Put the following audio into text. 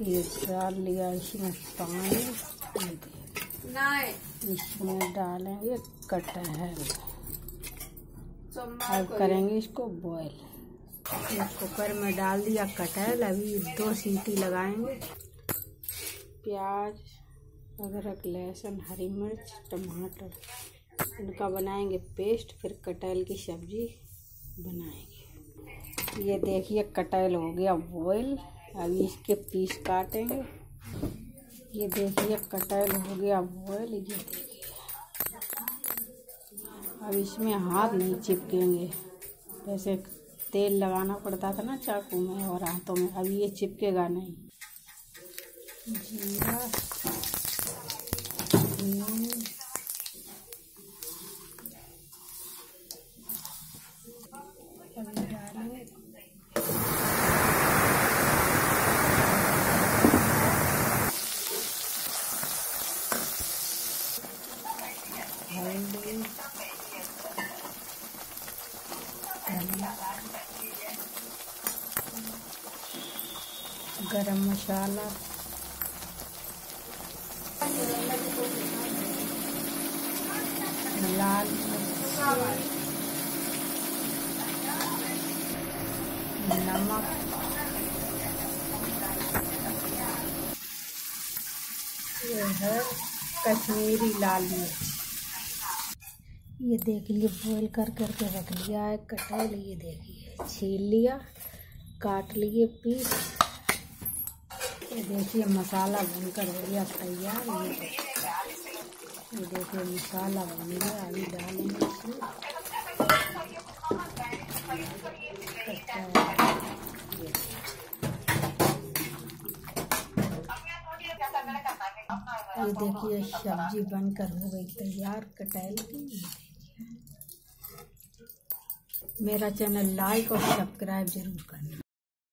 ये डाल लिया इसमें पानी। इसमें डालेंगे कटहल अब करेंगे इसको बॉईल कुकर में डाल दिया कटहल अभी दो सीटी लगाएँगे। प्याज, अदरक, लहसुन, हरी मिर्च, टमाटर, इनका बनाएँगे पेस्ट फिर कटहल की सब्ज़ी बनाएँगे। ये देखिए कटहल हो गया बॉईल अभी इसके पीस काटेंगे। ये देखिए कटहल हो गया बॉयल ये देखिए। अब इसमें हाथ नहीं चिपकेंगे। जैसे तेल लगाना पड़ता था ना चाकू में और हाथों में, अब ये चिपकेगा नहीं। जीरा। गरम मसाला। लाल नमक। ये है कश्मीरी लाल मिर्च। ये देखिए बॉईल कर करके रख लिया है कटहल ये देखिए, छील लिया, काट लिए, पीस। ये देखिए, मसाला भूनकर हो गया, तैयार। ये ये देखिए, मसाला भून गया अभी डालेंगे इसमें। ये देखिए, सब्ज़ी बनकर हो गई, तैयार कटहल की मेरा चैनल लाइक और सब्सक्राइब ज़रूर करना।